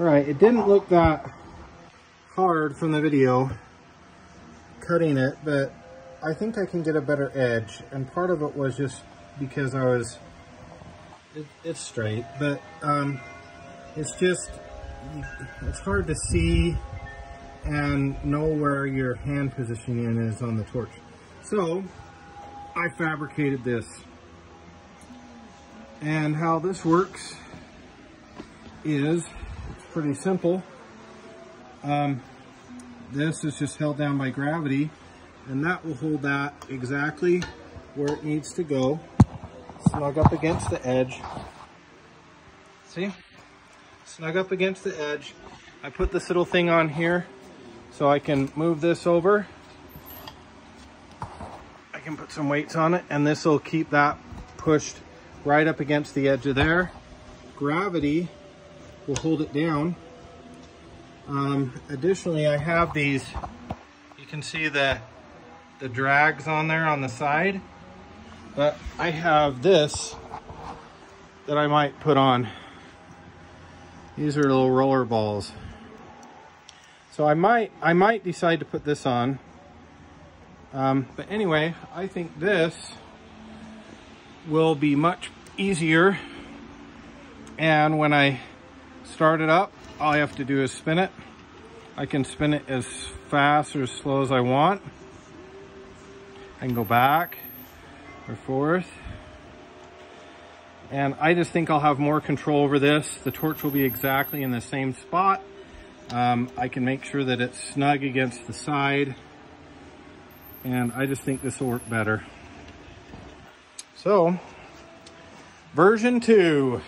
All right, it didn't look that hard from the video cutting it, but I think I can get a better edge. And part of it was just because I was, it, it's straight, but um, it's just, it's hard to see and know where your hand positioning is on the torch. So I fabricated this. And how this works is pretty simple. Um, this is just held down by gravity and that will hold that exactly where it needs to go. Snug up against the edge. See? Snug up against the edge. I put this little thing on here so I can move this over. I can put some weights on it and this will keep that pushed right up against the edge of there. Gravity will hold it down. Um, additionally, I have these, you can see the, the drags on there on the side, but I have this that I might put on. These are little roller balls. So I might, I might decide to put this on. Um, but anyway, I think this will be much easier. And when I start it up, all I have to do is spin it. I can spin it as fast or as slow as I want. I can go back or forth. And I just think I'll have more control over this. The torch will be exactly in the same spot. Um, I can make sure that it's snug against the side. And I just think this will work better. So, version two.